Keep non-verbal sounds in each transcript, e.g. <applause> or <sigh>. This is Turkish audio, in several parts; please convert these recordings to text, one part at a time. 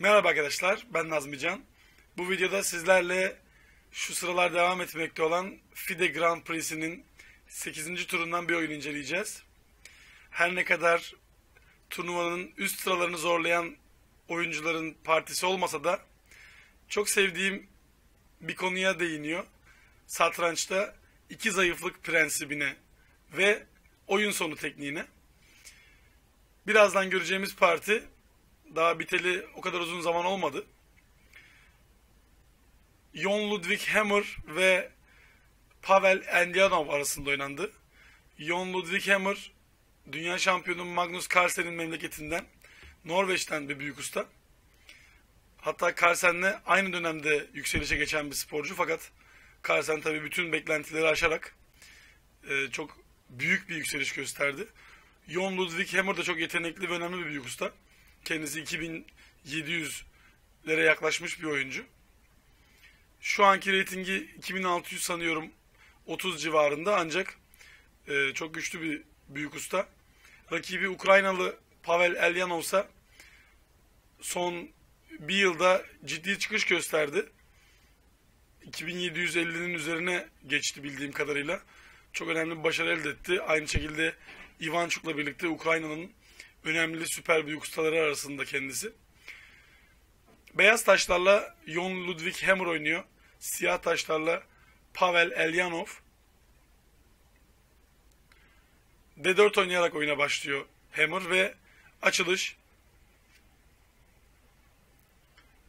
Merhaba arkadaşlar, ben Nazmi Can. Bu videoda sizlerle şu sıralar devam etmekte olan FIDE Grand Prix'sinin 8. turundan bir oyun inceleyeceğiz. Her ne kadar turnuvanın üst sıralarını zorlayan oyuncuların partisi olmasa da çok sevdiğim bir konuya değiniyor. Satrançta iki zayıflık prensibine ve oyun sonu tekniğine. Birazdan göreceğimiz parti daha biteli o kadar uzun zaman olmadı. Jon Ludwig Hammer ve Pavel Endyanov arasında oynandı. Jon Ludwig Hammer, dünya şampiyonu Magnus Carlsen'in memleketinden, Norveç'ten bir büyük usta. Hatta Carlsen'le aynı dönemde yükselişe geçen bir sporcu fakat Carlsen tabii bütün beklentileri aşarak e, çok büyük bir yükseliş gösterdi. Jon Ludwig Hammer da çok yetenekli ve önemli bir büyük usta. Kendisi 2700'lere yaklaşmış bir oyuncu. Şu anki reytingi 2600 sanıyorum 30 civarında ancak e, çok güçlü bir büyük usta. Rakibi Ukraynalı Pavel Elyanov ise son bir yılda ciddi çıkış gösterdi. 2750'nin üzerine geçti bildiğim kadarıyla. Çok önemli bir başarı elde etti. Aynı şekilde Ivanchuk'la birlikte Ukrayna'nın önemli süper büyük ustaları arasında kendisi. Beyaz taşlarla Jon Ludwig Hammer oynuyor. Siyah taşlarla Pavel Elyanov. D4 oynayarak oyuna başlıyor Hammer ve açılış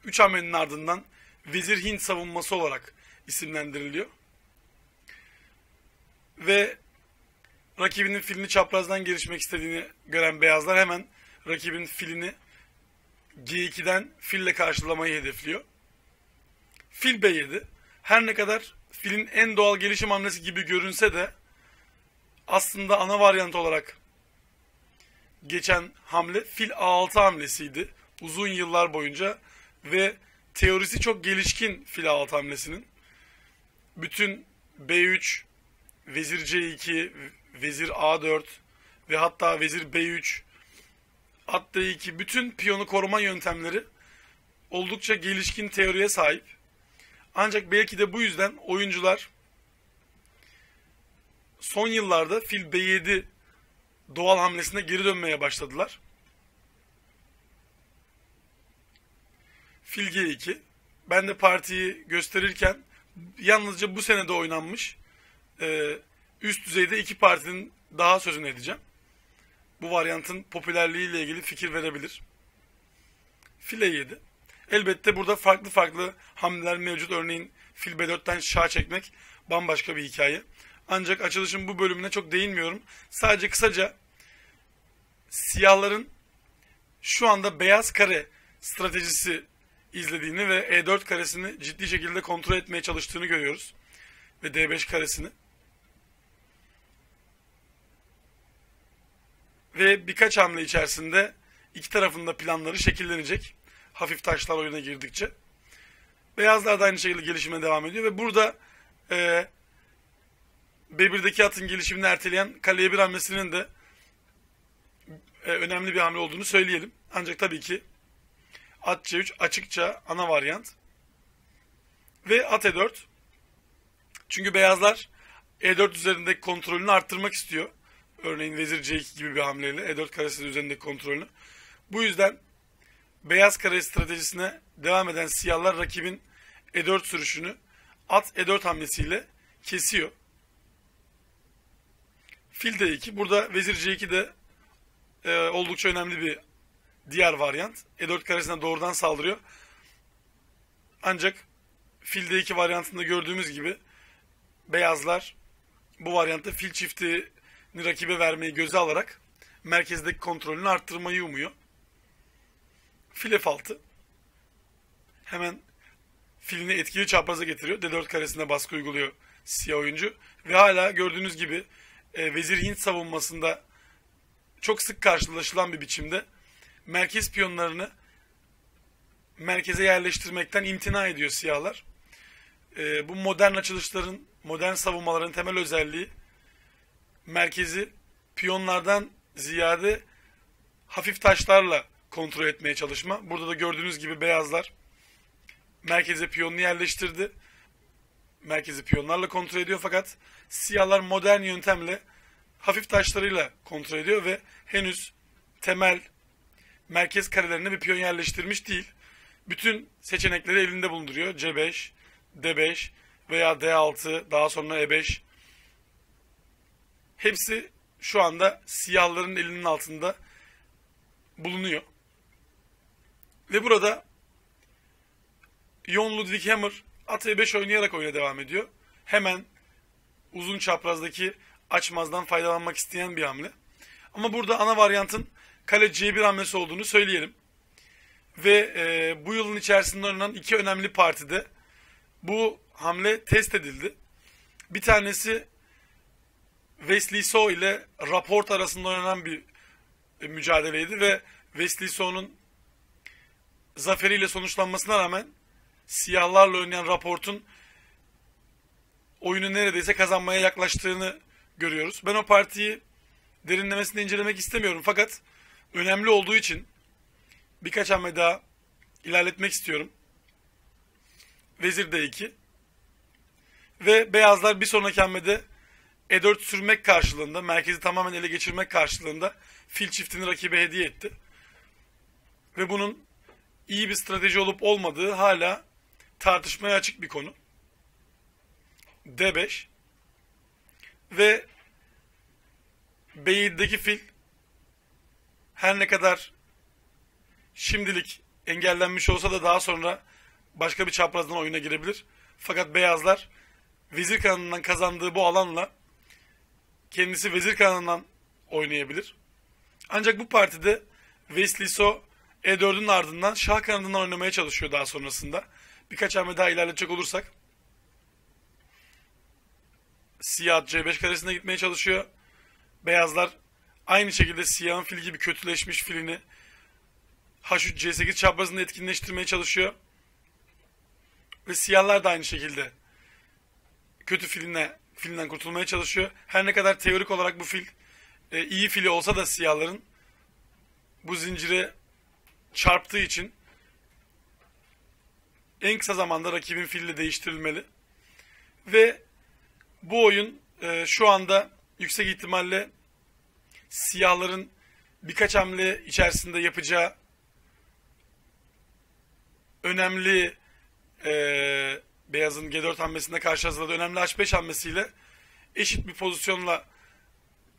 3 hamlenin ardından Vezir Hint savunması olarak isimlendiriliyor. Ve rakibinin filini çaprazdan gelişmek istediğini gören beyazlar hemen rakibin filini G2'den fille karşılamayı hedefliyor. Fil B7. Her ne kadar filin en doğal gelişim hamlesi gibi görünse de aslında ana varyant olarak geçen hamle fil A6 hamlesiydi. Uzun yıllar boyunca ve teorisi çok gelişkin fil A6 hamlesinin. Bütün B3, vezir C2, vezir A4 ve hatta vezir B3, at D2 bütün piyonu koruma yöntemleri oldukça gelişkin teoriye sahip. Ancak belki de bu yüzden oyuncular son yıllarda fil B7 doğal hamlesine geri dönmeye başladılar. Fil G2. Ben de partiyi gösterirken yalnızca bu senede oynanmış e, üst düzeyde iki partinin daha sözünü edeceğim. Bu varyantın popülerliğiyle ilgili fikir verebilir. File 7. Elbette burada farklı farklı hamleler mevcut. Örneğin fil B4'ten şah çekmek bambaşka bir hikaye. Ancak açılışın bu bölümüne çok değinmiyorum. Sadece kısaca siyahların şu anda beyaz kare stratejisi izlediğini ve E4 karesini ciddi şekilde kontrol etmeye çalıştığını görüyoruz. Ve D5 karesini. Ve birkaç hamle içerisinde iki tarafında planları şekillenecek. Hafif taşlar oyuna girdikçe. Beyazlar da aynı şekilde gelişime devam ediyor ve burada e, B1'deki atın gelişimini erteleyen kaleye bir hamlesinin de e, önemli bir hamle olduğunu söyleyelim. Ancak tabii ki at C3 açıkça ana varyant. Ve at E4. Çünkü beyazlar E4 üzerindeki kontrolünü arttırmak istiyor. Örneğin vezir C2 gibi bir hamleyle E4 karesi üzerindeki kontrolünü. Bu yüzden beyaz kare stratejisine devam eden siyahlar rakibin E4 sürüşünü at E4 hamlesiyle kesiyor. Fil D2. Burada vezir C2 de e, oldukça önemli bir diğer varyant. E4 karesine doğrudan saldırıyor. Ancak fil D2 varyantında gördüğümüz gibi beyazlar bu varyantta fil rakibe vermeyi göze alarak merkezdeki kontrolünü arttırmayı umuyor. Fil F6 hemen filini etkili çapraza getiriyor. D4 karesine baskı uyguluyor siyah oyuncu. Ve hala gördüğünüz gibi e, Vezir Hint savunmasında çok sık karşılaşılan bir biçimde merkez piyonlarını merkeze yerleştirmekten imtina ediyor siyahlar. E, bu modern açılışların, modern savunmaların temel özelliği merkezi piyonlardan ziyade hafif taşlarla kontrol etmeye çalışma. Burada da gördüğünüz gibi beyazlar merkeze piyonunu yerleştirdi. Merkezi piyonlarla kontrol ediyor fakat siyahlar modern yöntemle hafif taşlarıyla kontrol ediyor ve henüz temel merkez karelerine bir piyon yerleştirmiş değil. Bütün seçenekleri elinde bulunduruyor. C5, D5 veya D6, daha sonra E5. Hepsi şu anda siyahların elinin altında bulunuyor. Ve burada Jon Ludwig Hammer at E5 oynayarak oyuna devam ediyor. Hemen uzun çaprazdaki açmazdan faydalanmak isteyen bir hamle. Ama burada ana varyantın kale C1 hamlesi olduğunu söyleyelim. Ve e, bu yılın içerisinde oynanan iki önemli partide bu hamle test edildi. Bir tanesi Wesley So ile Raport arasında oynanan bir e, mücadeleydi ve Wesley So'nun zaferiyle sonuçlanmasına rağmen siyahlarla oynayan Raport'un oyunu neredeyse kazanmaya yaklaştığını görüyoruz. Ben o partiyi derinlemesine incelemek istemiyorum fakat önemli olduğu için birkaç hamle daha ilerletmek istiyorum. Vezir D2 ve beyazlar bir sonraki hamlede E4 sürmek karşılığında, merkezi tamamen ele geçirmek karşılığında fil çiftini rakibe hediye etti. Ve bunun iyi bir strateji olup olmadığı hala tartışmaya açık bir konu. D5 ve B7'deki fil her ne kadar şimdilik engellenmiş olsa da daha sonra başka bir çaprazdan oyuna girebilir. Fakat beyazlar vezir kanadından kazandığı bu alanla kendisi vezir kanadından oynayabilir. Ancak bu partide Wesley So E4'ün ardından şah kanadından oynamaya çalışıyor daha sonrasında. Birkaç hamle daha ilerletecek olursak siyah C5 karesine gitmeye çalışıyor. Beyazlar aynı şekilde siyahın fil gibi kötüleşmiş filini H3 C8 çaprazında etkinleştirmeye çalışıyor. Ve siyahlar da aynı şekilde kötü filine, filinden kurtulmaya çalışıyor. Her ne kadar teorik olarak bu fil e, iyi fili olsa da siyahların bu zincire çarptığı için en kısa zamanda rakibin fili değiştirilmeli. Ve bu oyun e, şu anda yüksek ihtimalle siyahların birkaç hamle içerisinde yapacağı önemli e, beyazın G4 hamlesinde karşı hazırladığı önemli H5 hamlesiyle eşit bir pozisyonla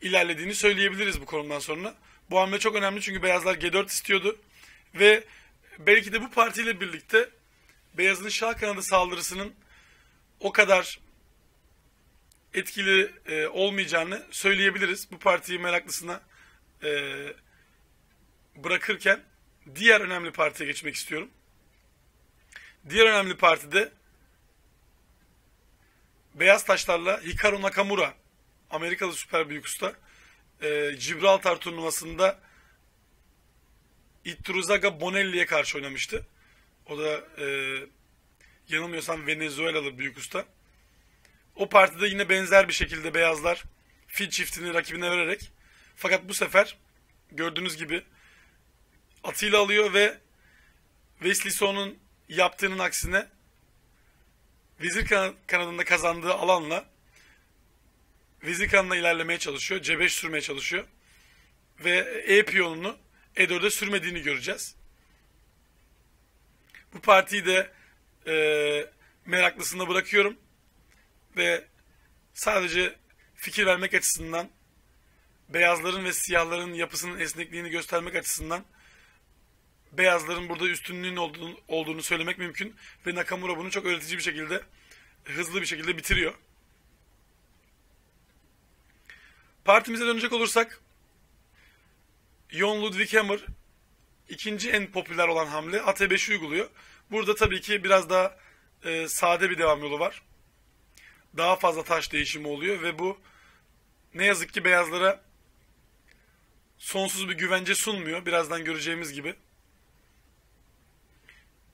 ilerlediğini söyleyebiliriz bu konumdan sonra. Bu hamle çok önemli çünkü beyazlar G4 istiyordu ve belki de bu partiyle birlikte beyazın şah kanadı saldırısının o kadar etkili e, olmayacağını söyleyebiliriz. Bu partiyi meraklısına e, bırakırken diğer önemli partiye geçmek istiyorum. Diğer önemli partide beyaz taşlarla Hikaru Nakamura, Amerikalı süper büyük usta, e, Gibraltar turnuvasında Itruzaga Bonelli'ye karşı oynamıştı. O da e, yanılmıyorsam Venezuelalı büyük usta. O partide yine benzer bir şekilde beyazlar fil çiftini rakibine vererek fakat bu sefer gördüğünüz gibi atıyla alıyor ve Wesley Son'un yaptığının aksine vezir kanadında kazandığı alanla vezir kanadına ilerlemeye çalışıyor. C5 sürmeye çalışıyor. Ve E piyonunu E4'e sürmediğini göreceğiz. Bu partiyi de e, meraklısına bırakıyorum. Ve sadece fikir vermek açısından beyazların ve siyahların yapısının esnekliğini göstermek açısından beyazların burada üstünlüğün olduğunu, olduğunu söylemek mümkün. Ve Nakamura bunu çok öğretici bir şekilde, hızlı bir şekilde bitiriyor. Partimize dönecek olursak, Jon Ludwig Hammer ikinci en popüler olan hamle at 5i uyguluyor. Burada tabii ki biraz daha e, sade bir devam yolu var. Daha fazla taş değişimi oluyor ve bu ne yazık ki beyazlara sonsuz bir güvence sunmuyor. Birazdan göreceğimiz gibi.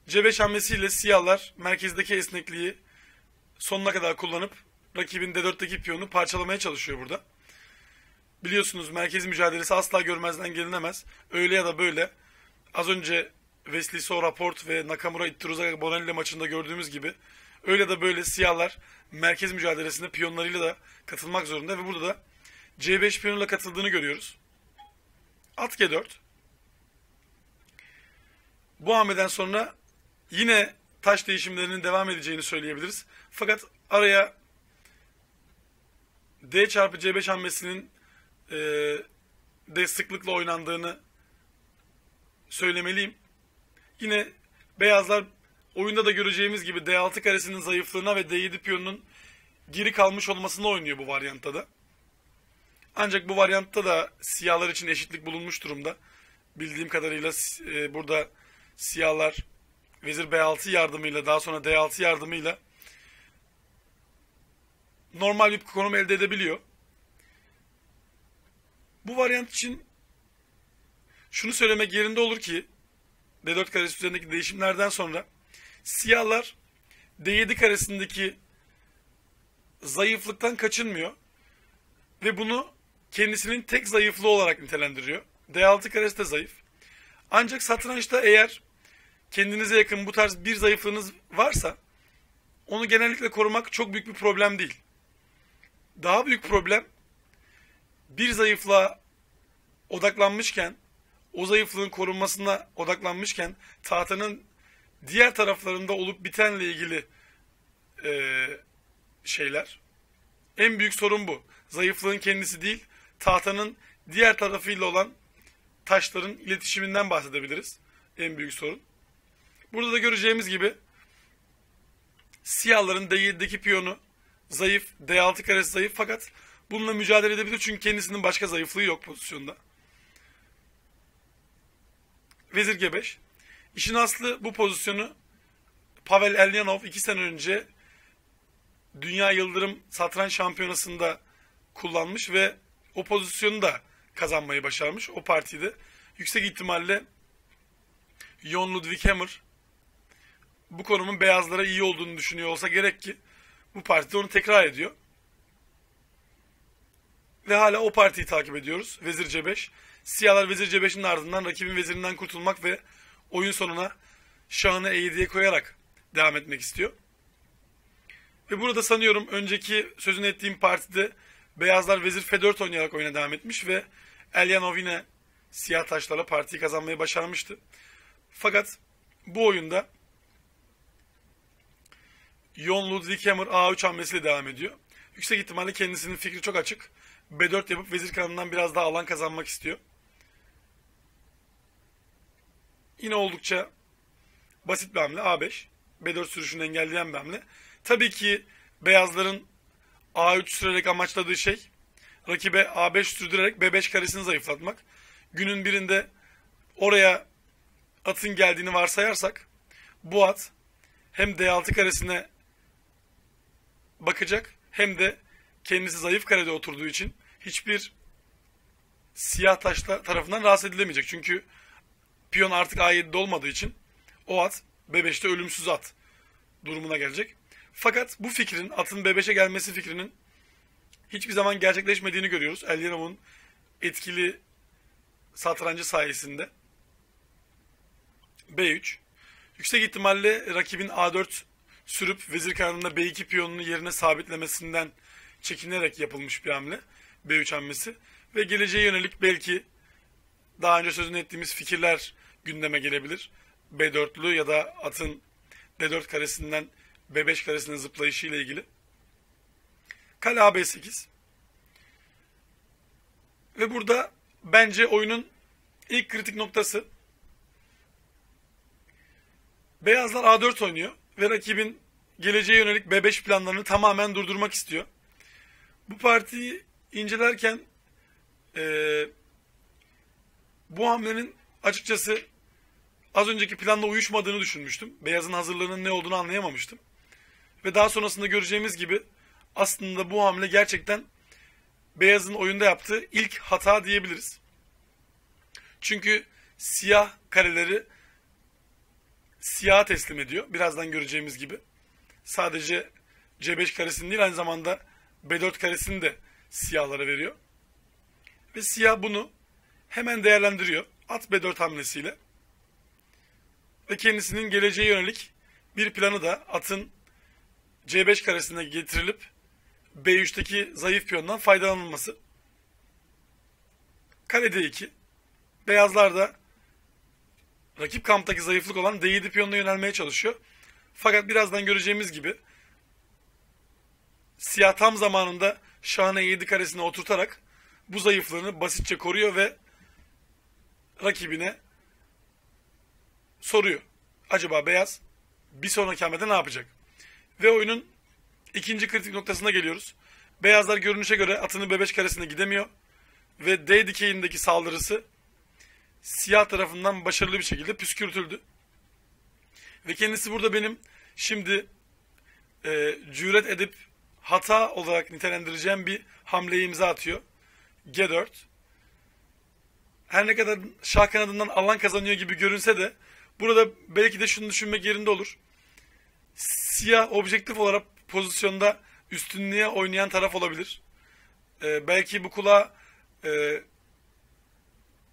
C5 hamlesiyle siyahlar merkezdeki esnekliği sonuna kadar kullanıp rakibin D4'teki piyonu parçalamaya çalışıyor burada. Biliyorsunuz merkez mücadelesi asla görmezden gelinemez. Öyle ya da böyle az önce Wesley So ve Nakamura Ittiruza Bonelli maçında gördüğümüz gibi öyle de böyle siyahlar merkez mücadelesinde piyonlarıyla da katılmak zorunda ve burada da C5 piyonuyla katıldığını görüyoruz. At G4. Bu hamleden sonra yine taş değişimlerinin devam edeceğini söyleyebiliriz. Fakat araya D çarpı C5 hamlesinin e, de sıklıkla oynandığını söylemeliyim. Yine beyazlar oyunda da göreceğimiz gibi D6 karesinin zayıflığına ve D7 piyonunun geri kalmış olmasına oynuyor bu varyantta da. Ancak bu varyantta da siyahlar için eşitlik bulunmuş durumda. Bildiğim kadarıyla e, burada siyahlar vezir B6 yardımıyla daha sonra D6 yardımıyla normal bir konum elde edebiliyor. Bu varyant için şunu söylemek yerinde olur ki D4 karesi üzerindeki değişimlerden sonra siyahlar D7 karesindeki zayıflıktan kaçınmıyor ve bunu kendisinin tek zayıflığı olarak nitelendiriyor. D6 karesi de zayıf. Ancak satrançta eğer kendinize yakın bu tarz bir zayıflığınız varsa onu genellikle korumak çok büyük bir problem değil. Daha büyük problem bir zayıflığa odaklanmışken o zayıflığın korunmasına odaklanmışken tahtanın diğer taraflarında olup bitenle ilgili e, şeyler. En büyük sorun bu. Zayıflığın kendisi değil, tahtanın diğer tarafıyla olan taşların iletişiminden bahsedebiliriz. En büyük sorun. Burada da göreceğimiz gibi siyahların D7'deki piyonu zayıf, D6 karesi zayıf fakat bununla mücadele edebilir çünkü kendisinin başka zayıflığı yok pozisyonda. Vezir G5. İşin aslı bu pozisyonu Pavel Elyanov iki sene önce Dünya Yıldırım Satranç Şampiyonası'nda kullanmış ve o pozisyonu da kazanmayı başarmış. O partide yüksek ihtimalle Jon Ludwig Hammer bu konumun beyazlara iyi olduğunu düşünüyor olsa gerek ki bu partide onu tekrar ediyor. Ve hala o partiyi takip ediyoruz. Vezir C5. Siyahlar vezir C5'in ardından rakibin vezirinden kurtulmak ve oyun sonuna şahını E7'ye koyarak devam etmek istiyor. Ve burada sanıyorum önceki sözünü ettiğim partide beyazlar vezir F4 oynayarak oyuna devam etmiş ve Elyanov yine siyah taşlarla partiyi kazanmayı başarmıştı. Fakat bu oyunda Jon Ludwig Hammer A3 hamlesiyle devam ediyor. Yüksek ihtimalle kendisinin fikri çok açık. B4 yapıp vezir kanalından biraz daha alan kazanmak istiyor. Yine oldukça basit bir hamle A5. B4 sürüşünü engelleyen bir hamle. Tabii ki beyazların A3 sürerek amaçladığı şey rakibe A5 sürdürerek B5 karesini zayıflatmak. Günün birinde oraya atın geldiğini varsayarsak bu at hem D6 karesine bakacak hem de kendisi zayıf karede oturduğu için hiçbir siyah taşla tarafından rahatsız edilemeyecek. Çünkü piyon artık A7'de olmadığı için o at B5'te ölümsüz at durumuna gelecek. Fakat bu fikrin, atın B5'e gelmesi fikrinin hiçbir zaman gerçekleşmediğini görüyoruz. Elyanov'un etkili satrancı sayesinde. B3. Yüksek ihtimalle rakibin A4 sürüp vezir kanadında B2 piyonunu yerine sabitlemesinden çekinerek yapılmış bir hamle. B3 hamlesi. Ve geleceğe yönelik belki daha önce sözünü ettiğimiz fikirler gündeme gelebilir. B4'lü ya da atın D4 karesinden B5 karesine zıplayışı ile ilgili. Kale AB8. Ve burada bence oyunun ilk kritik noktası Beyazlar A4 oynuyor ve rakibin geleceğe yönelik B5 planlarını tamamen durdurmak istiyor. Bu partiyi incelerken e, bu hamlenin açıkçası az önceki planla uyuşmadığını düşünmüştüm. Beyazın hazırlığının ne olduğunu anlayamamıştım. Ve daha sonrasında göreceğimiz gibi aslında bu hamle gerçekten Beyaz'ın oyunda yaptığı ilk hata diyebiliriz. Çünkü siyah kareleri siyah teslim ediyor. Birazdan göreceğimiz gibi. Sadece C5 karesini değil aynı zamanda B4 karesini de siyahlara veriyor. Ve siyah bunu hemen değerlendiriyor. At B4 hamlesiyle. ve kendisinin geleceğe yönelik bir planı da atın C5 karesine getirilip B3'teki zayıf piyondan faydalanılması. Kale D2. Beyazlar da rakip kamptaki zayıflık olan D7 piyonuna yönelmeye çalışıyor. Fakat birazdan göreceğimiz gibi siyah tam zamanında şahane 7 karesine oturtarak bu zayıflığını basitçe koruyor ve rakibine soruyor. Acaba beyaz bir sonraki hamlede ne yapacak? Ve oyunun ikinci kritik noktasına geliyoruz. Beyazlar görünüşe göre atının B5 karesine gidemiyor. Ve D dikeyindeki saldırısı siyah tarafından başarılı bir şekilde püskürtüldü. Ve kendisi burada benim şimdi e, cüret edip hata olarak nitelendireceğim bir hamleyi imza atıyor. G4. Her ne kadar şah kanadından alan kazanıyor gibi görünse de burada belki de şunu düşünmek yerinde olur. Siyah objektif olarak pozisyonda üstünlüğe oynayan taraf olabilir. Ee, belki bu kulağa e,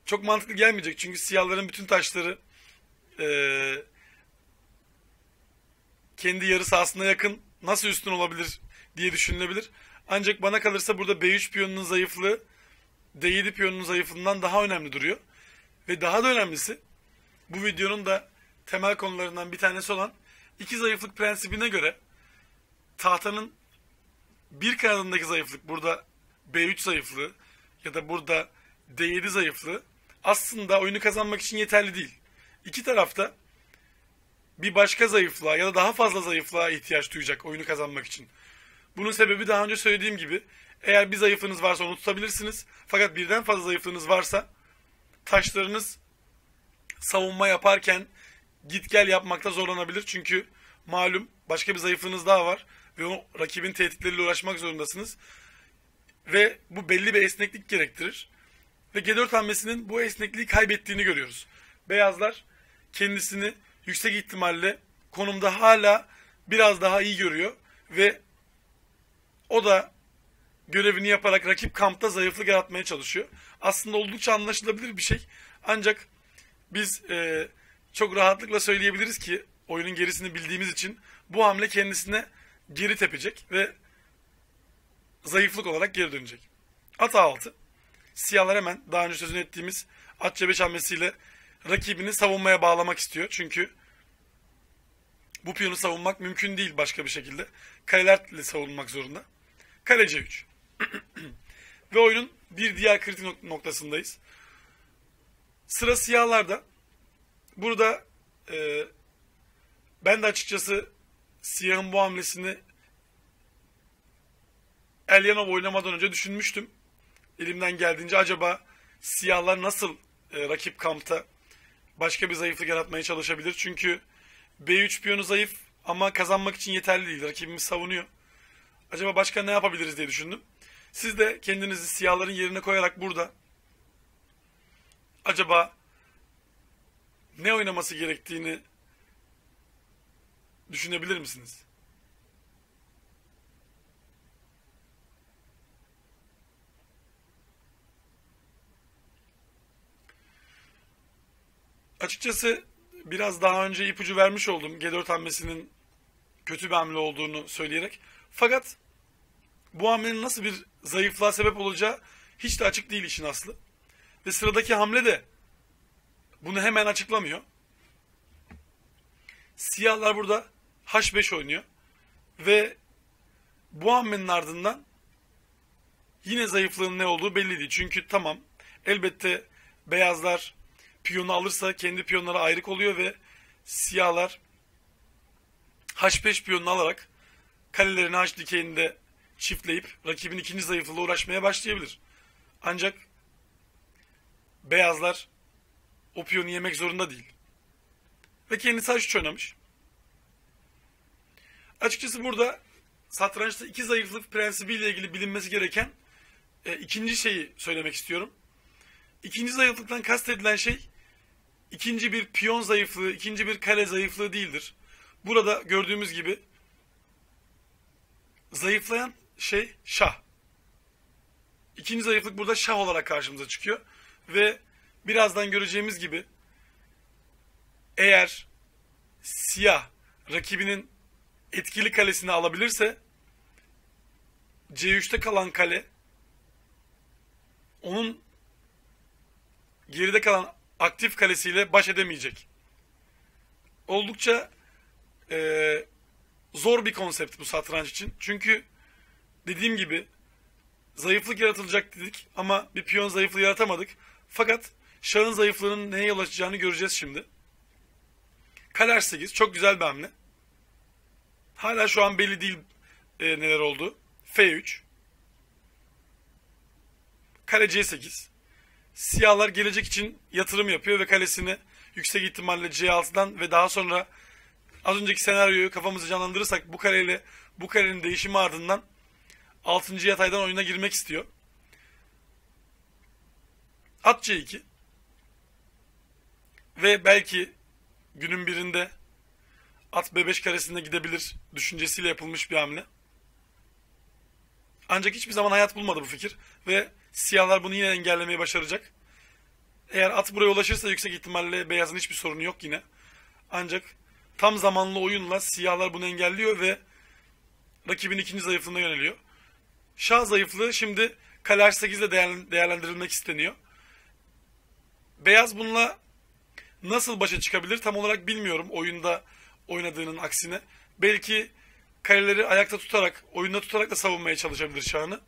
çok mantıklı gelmeyecek. Çünkü siyahların bütün taşları e, kendi yarı sahasına yakın nasıl üstün olabilir diye düşünülebilir. Ancak bana kalırsa burada B3 piyonunun zayıflığı D7 piyonunun zayıflığından daha önemli duruyor. Ve daha da önemlisi bu videonun da temel konularından bir tanesi olan iki zayıflık prensibine göre tahtanın bir kanadındaki zayıflık burada B3 zayıflığı ya da burada D7 zayıflığı aslında oyunu kazanmak için yeterli değil. İki tarafta bir başka zayıflığa ya da daha fazla zayıflığa ihtiyaç duyacak oyunu kazanmak için. Bunun sebebi daha önce söylediğim gibi eğer bir zayıflığınız varsa onu tutabilirsiniz. Fakat birden fazla zayıflığınız varsa taşlarınız savunma yaparken git gel yapmakta zorlanabilir. Çünkü malum başka bir zayıflığınız daha var ve o rakibin tehditleriyle uğraşmak zorundasınız. Ve bu belli bir esneklik gerektirir. Ve G4 hamlesinin bu esnekliği kaybettiğini görüyoruz. Beyazlar kendisini yüksek ihtimalle konumda hala biraz daha iyi görüyor ve o da görevini yaparak rakip kampta zayıflık yaratmaya çalışıyor. Aslında oldukça anlaşılabilir bir şey. Ancak biz e, çok rahatlıkla söyleyebiliriz ki oyunun gerisini bildiğimiz için bu hamle kendisine geri tepecek ve zayıflık olarak geri dönecek. At A6. Siyahlar hemen daha önce sözünü ettiğimiz at C5 hamlesiyle rakibini savunmaya bağlamak istiyor. Çünkü bu piyonu savunmak mümkün değil başka bir şekilde. Kalelerle savunmak zorunda. Kale C3. <clears throat> Ve oyunun bir diğer kritik noktasındayız. Sıra siyahlarda. Burada e, ben de açıkçası siyahın bu hamlesini Elyanov oynamadan önce düşünmüştüm. Elimden geldiğince acaba siyahlar nasıl e, rakip kampta başka bir zayıflık yaratmaya çalışabilir? Çünkü B3 piyonu zayıf ama kazanmak için yeterli değil. Rakibimiz savunuyor. Acaba başka ne yapabiliriz diye düşündüm. Siz de kendinizi siyahların yerine koyarak burada acaba ne oynaması gerektiğini düşünebilir misiniz? Açıkçası biraz daha önce ipucu vermiş oldum G4 hamlesinin kötü bir hamle olduğunu söyleyerek. Fakat bu hamlenin nasıl bir zayıflığa sebep olacağı hiç de açık değil işin aslı. Ve sıradaki hamle de bunu hemen açıklamıyor. Siyahlar burada H5 oynuyor. Ve bu hamlenin ardından yine zayıflığın ne olduğu belli değil. Çünkü tamam elbette beyazlar piyonu alırsa kendi piyonları ayrık oluyor ve siyahlar H5 piyonunu alarak kalelerini H dikeyinde çiftleyip rakibin ikinci zayıflığıyla uğraşmaya başlayabilir. Ancak beyazlar o piyonu yemek zorunda değil. Ve kendisi H3 oynamış. Açıkçası burada satrançta iki zayıflık prensibiyle ilgili bilinmesi gereken e, ikinci şeyi söylemek istiyorum. İkinci zayıflıktan kastedilen şey ikinci bir piyon zayıflığı, ikinci bir kale zayıflığı değildir. Burada gördüğümüz gibi zayıflayan şey şah. İkinci zayıflık burada şah olarak karşımıza çıkıyor. Ve birazdan göreceğimiz gibi eğer siyah rakibinin etkili kalesini alabilirse C3'te kalan kale onun geride kalan aktif kalesiyle baş edemeyecek. Oldukça e, zor bir konsept bu satranç için. Çünkü dediğim gibi zayıflık yaratılacak dedik ama bir piyon zayıflığı yaratamadık. Fakat şahın zayıflığının neye yol açacağını göreceğiz şimdi. Kale 8 çok güzel bir hamle. Hala şu an belli değil e, neler oldu. F3 Kale C8 Siyahlar gelecek için yatırım yapıyor ve kalesini yüksek ihtimalle C6'dan ve daha sonra az önceki senaryoyu kafamızı canlandırırsak bu kaleyle bu kalenin değişimi ardından 6. yataydan oyuna girmek istiyor. At C2 ve belki günün birinde at B5 karesinde gidebilir düşüncesiyle yapılmış bir hamle. Ancak hiçbir zaman hayat bulmadı bu fikir ve siyahlar bunu yine engellemeyi başaracak. Eğer at buraya ulaşırsa yüksek ihtimalle beyazın hiçbir sorunu yok yine. Ancak tam zamanlı oyunla siyahlar bunu engelliyor ve rakibin ikinci zayıflığına yöneliyor. Şah zayıflığı şimdi kale h8 ile değerlendirilmek isteniyor. Beyaz bununla nasıl başa çıkabilir tam olarak bilmiyorum oyunda oynadığının aksine. Belki kaleleri ayakta tutarak, oyunda tutarak da savunmaya çalışabilir şahını.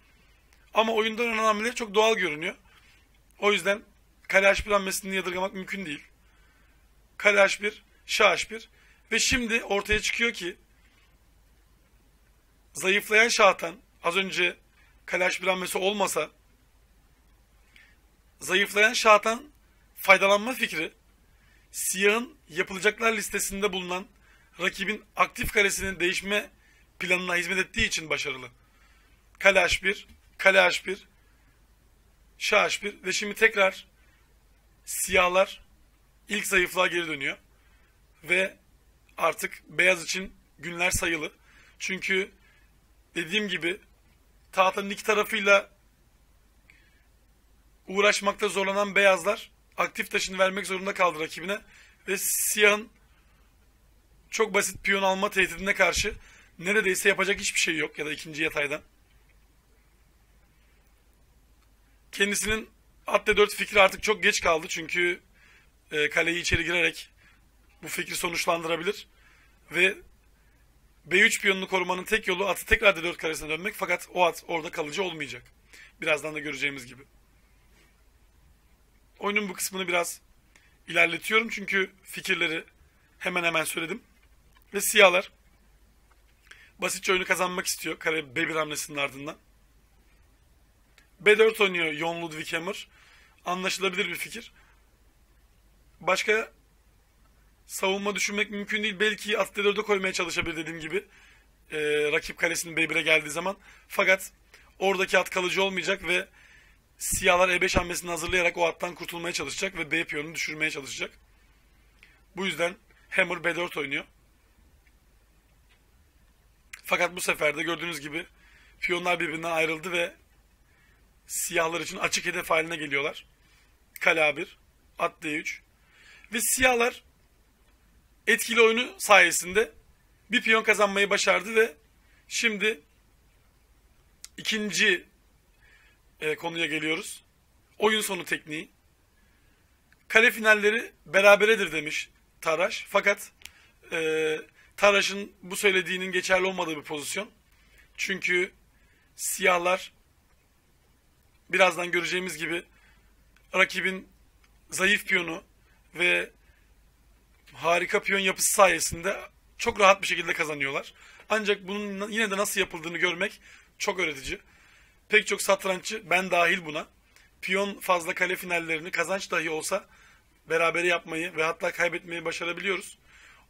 Ama oyunda oynanan hamleleri çok doğal görünüyor. O yüzden kale h1 hamlesini yadırgamak mümkün değil. Kale h1, şah h1 ve şimdi ortaya çıkıyor ki zayıflayan şahtan az önce kale h1 hamlesi olmasa zayıflayan şahtan faydalanma fikri siyahın yapılacaklar listesinde bulunan rakibin aktif karesinin değişme planına hizmet ettiği için başarılı. Kale h1, kale h1, şah h1 ve şimdi tekrar siyahlar ilk zayıflığa geri dönüyor. Ve artık beyaz için günler sayılı. Çünkü dediğim gibi tahtanın iki tarafıyla uğraşmakta zorlanan beyazlar aktif taşını vermek zorunda kaldı rakibine. Ve siyahın çok basit piyon alma tehdidine karşı neredeyse yapacak hiçbir şey yok ya da ikinci yataydan. Kendisinin at d4 fikri artık çok geç kaldı çünkü e, kaleyi içeri girerek bu fikri sonuçlandırabilir. Ve B3 piyonunu korumanın tek yolu atı tekrar D4 karesine dönmek fakat o at orada kalıcı olmayacak. Birazdan da göreceğimiz gibi. Oyunun bu kısmını biraz ilerletiyorum çünkü fikirleri hemen hemen söyledim. Ve siyahlar basitçe oyunu kazanmak istiyor kare B1 hamlesinin ardından. B4 oynuyor Jon Ludwig Hammer. Anlaşılabilir bir fikir. Başka savunma düşünmek mümkün değil. Belki at D4'e koymaya çalışabilir dediğim gibi. Ee, rakip kalesinin B1'e geldiği zaman. Fakat oradaki at kalıcı olmayacak ve siyahlar E5 hamlesini hazırlayarak o attan kurtulmaya çalışacak ve B piyonunu düşürmeye çalışacak. Bu yüzden Hammer B4 oynuyor. Fakat bu sefer de gördüğünüz gibi piyonlar birbirinden ayrıldı ve siyahlar için açık hedef haline geliyorlar. Kale A1, at D3 ve siyahlar etkili oyunu sayesinde bir piyon kazanmayı başardı ve şimdi ikinci e, konuya geliyoruz. Oyun sonu tekniği. Kale finalleri beraberedir demiş Taraş. Fakat e, Taraş'ın bu söylediğinin geçerli olmadığı bir pozisyon. Çünkü siyahlar birazdan göreceğimiz gibi rakibin zayıf piyonu ve harika piyon yapısı sayesinde çok rahat bir şekilde kazanıyorlar. Ancak bunun yine de nasıl yapıldığını görmek çok öğretici. Pek çok satranççı ben dahil buna piyon fazla kale finallerini kazanç dahi olsa berabere yapmayı ve hatta kaybetmeyi başarabiliyoruz.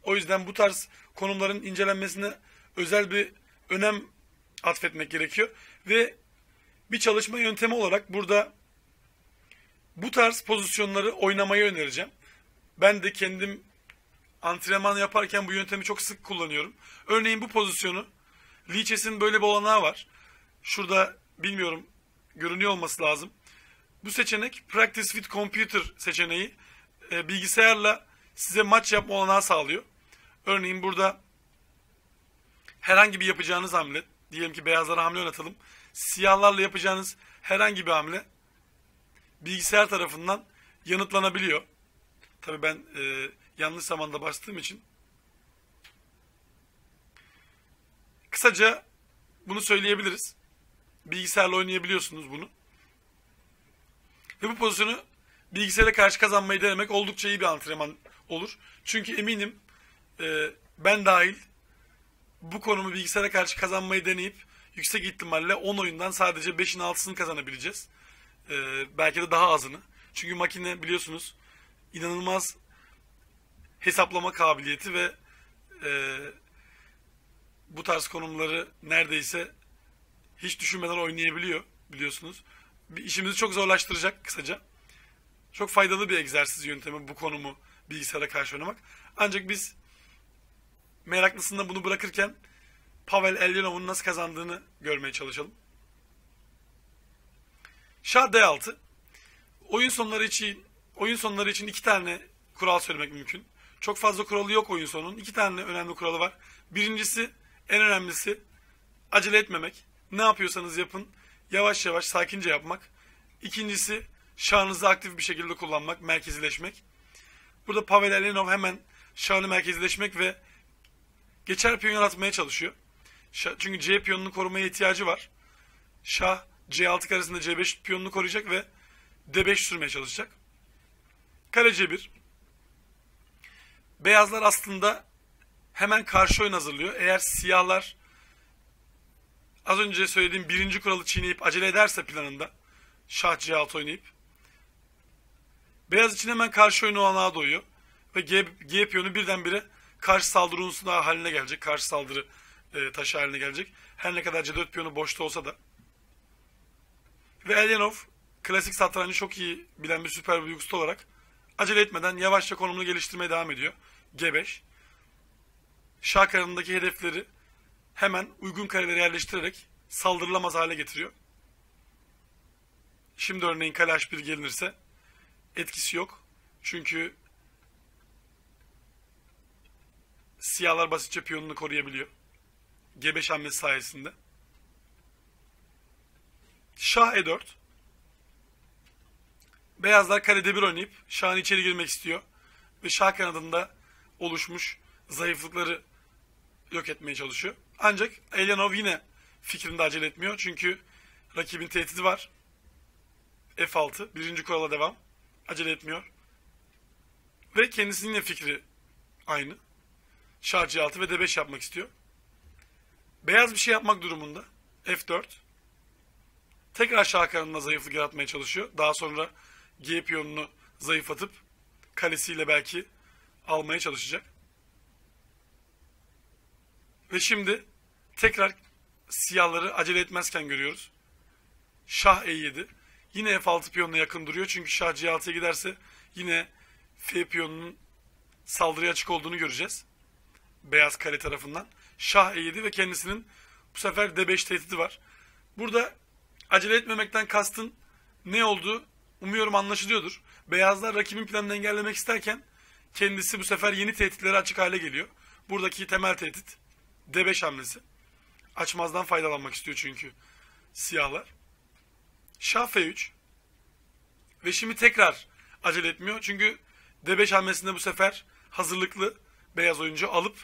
O yüzden bu tarz konumların incelenmesine özel bir önem atfetmek gerekiyor. Ve bir çalışma yöntemi olarak burada bu tarz pozisyonları oynamayı önereceğim. Ben de kendim antrenman yaparken bu yöntemi çok sık kullanıyorum. Örneğin bu pozisyonu Lichess'in böyle bir olanağı var. Şurada bilmiyorum görünüyor olması lazım. Bu seçenek Practice with Computer seçeneği e, bilgisayarla size maç yapma olanağı sağlıyor. Örneğin burada herhangi bir yapacağınız hamle, diyelim ki beyazlara hamle oynatalım. Siyahlarla yapacağınız herhangi bir hamle bilgisayar tarafından yanıtlanabiliyor. Tabii ben e, yanlış zamanda bastığım için. Kısaca bunu söyleyebiliriz. Bilgisayarla oynayabiliyorsunuz bunu. Ve bu pozisyonu bilgisayara karşı kazanmayı denemek oldukça iyi bir antrenman olur. Çünkü eminim e, ben dahil bu konumu bilgisayara karşı kazanmayı deneyip yüksek ihtimalle 10 oyundan sadece 5'in 6'sını kazanabileceğiz. E, belki de daha azını. Çünkü makine biliyorsunuz inanılmaz hesaplama kabiliyeti ve e, bu tarz konumları neredeyse hiç düşünmeden oynayabiliyor biliyorsunuz. Bir işimizi çok zorlaştıracak kısaca. Çok faydalı bir egzersiz yöntemi bu konumu bilgisayara karşı oynamak. Ancak biz meraklısında bunu bırakırken Pavel Elyanov'un nasıl kazandığını görmeye çalışalım. Şah D6. Oyun sonları için oyun sonları için iki tane kural söylemek mümkün. Çok fazla kuralı yok oyun sonunun. İki tane önemli kuralı var. Birincisi, en önemlisi acele etmemek. Ne yapıyorsanız yapın. Yavaş yavaş, sakince yapmak. İkincisi, şahınızı aktif bir şekilde kullanmak, merkezileşmek. Burada Pavel Elenov hemen şahını merkezileşmek ve geçer piyon yaratmaya çalışıyor. Çünkü C piyonunu korumaya ihtiyacı var. Şah C6 karesinde C5 piyonunu koruyacak ve D5 sürmeye çalışacak. Kale C1. Beyazlar aslında hemen karşı oyun hazırlıyor. Eğer siyahlar az önce söylediğim birinci kuralı çiğneyip acele ederse planında şah C6 oynayıp beyaz için hemen karşı oyunu olanağı doğuyor. Ve G, G piyonu birdenbire karşı saldırı unsuru haline gelecek. Karşı saldırı e, taşı haline gelecek. Her ne kadar C4 piyonu boşta olsa da. Ve Elyanov klasik satrancı çok iyi bilen bir süper bir usta olarak acele etmeden yavaşça konumunu geliştirmeye devam ediyor. G5. Şah kararındaki hedefleri hemen uygun karelere yerleştirerek saldırılamaz hale getiriyor. Şimdi örneğin kale H1 gelinirse etkisi yok. Çünkü siyahlar basitçe piyonunu koruyabiliyor. G5 hamlesi sayesinde. Şah E4. Beyazlar kalede bir oynayıp şahın içeri girmek istiyor. Ve şah kanadında oluşmuş zayıflıkları yok etmeye çalışıyor. Ancak Elyanov yine fikrinde acele etmiyor. Çünkü rakibin tehdidi var. F6. Birinci kurala devam. Acele etmiyor. Ve kendisinin yine fikri aynı. Şah C6 ve D5 yapmak istiyor. Beyaz bir şey yapmak durumunda. F4. Tekrar şah kanadına zayıflık yaratmaya çalışıyor. Daha sonra G piyonunu zayıflatıp kalesiyle belki almaya çalışacak. Ve şimdi tekrar siyahları acele etmezken görüyoruz. Şah E7. Yine F6 piyonuna yakın duruyor. Çünkü Şah C6'ya giderse yine F piyonunun saldırıya açık olduğunu göreceğiz. Beyaz kare tarafından. Şah E7 ve kendisinin bu sefer D5 tehdidi var. Burada acele etmemekten kastın ne olduğu umuyorum anlaşılıyordur. Beyazlar rakibin planını engellemek isterken kendisi bu sefer yeni tehditlere açık hale geliyor. Buradaki temel tehdit D5 hamlesi. Açmazdan faydalanmak istiyor çünkü siyahlar. Şah F3. Ve şimdi tekrar acele etmiyor. Çünkü D5 hamlesinde bu sefer hazırlıklı beyaz oyuncu alıp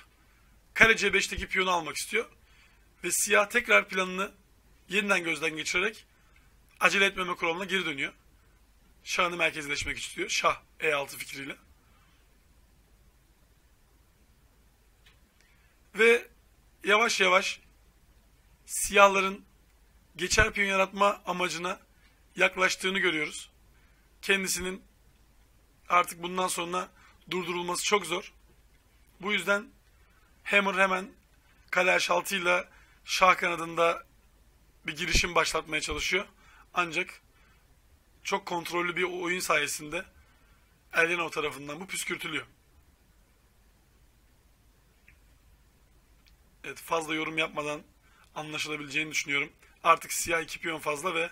kare C5'teki piyonu almak istiyor. Ve siyah tekrar planını yeniden gözden geçirerek acele etmeme kuralına geri dönüyor. Şahını merkezleşmek istiyor. Şah E6 fikriyle. Ve yavaş yavaş siyahların geçer piyon yaratma amacına yaklaştığını görüyoruz. Kendisinin artık bundan sonra durdurulması çok zor. Bu yüzden Hammer hemen kale H6 ile şah kanadında bir girişim başlatmaya çalışıyor. Ancak çok kontrollü bir oyun sayesinde Elyanov tarafından bu püskürtülüyor. Evet fazla yorum yapmadan anlaşılabileceğini düşünüyorum. Artık siyah iki piyon fazla ve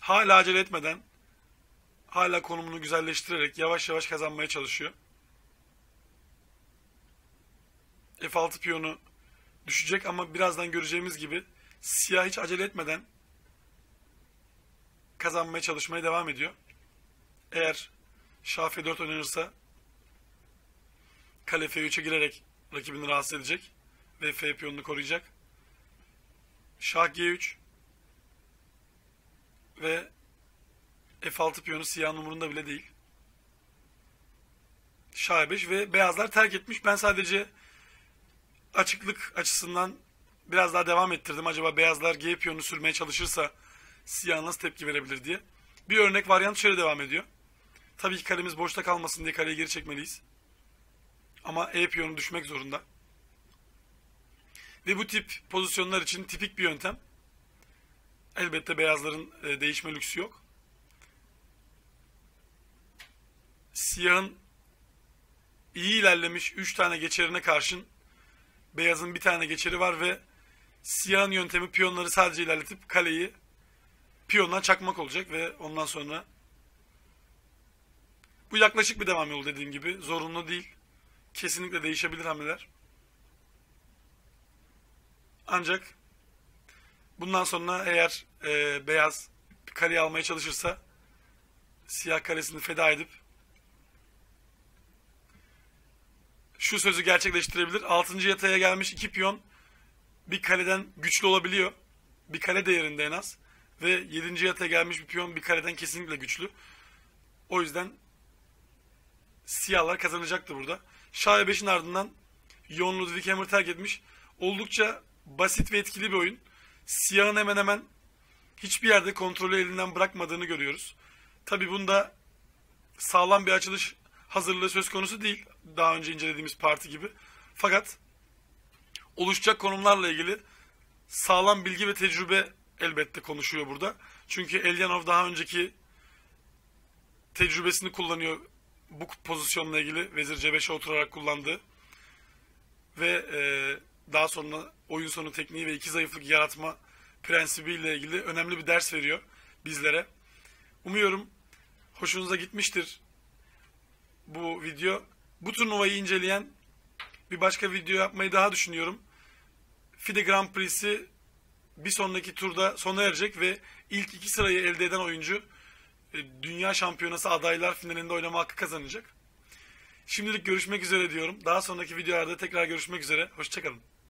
hala acele etmeden hala konumunu güzelleştirerek yavaş yavaş kazanmaya çalışıyor. F6 piyonu düşecek ama birazdan göreceğimiz gibi siyah hiç acele etmeden kazanmaya çalışmaya devam ediyor. Eğer Şah F4 oynanırsa kale F3'e girerek rakibini rahatsız edecek ve F piyonunu koruyacak. Şah G3 ve F6 piyonu siyahın umurunda bile değil. Şah 5 ve beyazlar terk etmiş. Ben sadece açıklık açısından biraz daha devam ettirdim. Acaba beyazlar G piyonu sürmeye çalışırsa siyah nasıl tepki verebilir diye. Bir örnek varyant şöyle devam ediyor. Tabii ki kalemiz boşta kalmasın diye kaleyi geri çekmeliyiz. Ama E piyonu düşmek zorunda. Ve bu tip pozisyonlar için tipik bir yöntem. Elbette beyazların e, değişme lüksü yok. Siyahın iyi ilerlemiş 3 tane geçerine karşın beyazın bir tane geçeri var ve siyahın yöntemi piyonları sadece ilerletip kaleyi piyondan çakmak olacak ve ondan sonra bu yaklaşık bir devam yolu dediğim gibi zorunlu değil. Kesinlikle değişebilir hamleler. Ancak bundan sonra eğer e, beyaz kaleyi almaya çalışırsa siyah karesini feda edip şu sözü gerçekleştirebilir. 6. yataya gelmiş iki piyon bir kaleden güçlü olabiliyor. Bir kale değerinde en az. Ve 7. yataya gelmiş bir piyon bir kaleden kesinlikle güçlü. O yüzden siyahlar kazanacaktı burada. Şah 5'in ardından Jon Ludwig Hammer terk etmiş. Oldukça basit ve etkili bir oyun. Siyahın hemen hemen hiçbir yerde kontrolü elinden bırakmadığını görüyoruz. Tabi bunda sağlam bir açılış hazırlığı söz konusu değil. Daha önce incelediğimiz parti gibi. Fakat oluşacak konumlarla ilgili sağlam bilgi ve tecrübe elbette konuşuyor burada. Çünkü Elyanov daha önceki tecrübesini kullanıyor bu pozisyonla ilgili vezir C5'e oturarak kullandığı ve e, daha sonra oyun sonu tekniği ve iki zayıflık yaratma prensibiyle ilgili önemli bir ders veriyor bizlere. Umuyorum hoşunuza gitmiştir bu video. Bu turnuvayı inceleyen bir başka video yapmayı daha düşünüyorum. FIDE Grand Prix'si bir sonraki turda sona erecek ve ilk iki sırayı elde eden oyuncu e, Dünya Şampiyonası adaylar finalinde oynama hakkı kazanacak. Şimdilik görüşmek üzere diyorum. Daha sonraki videolarda tekrar görüşmek üzere. Hoşçakalın.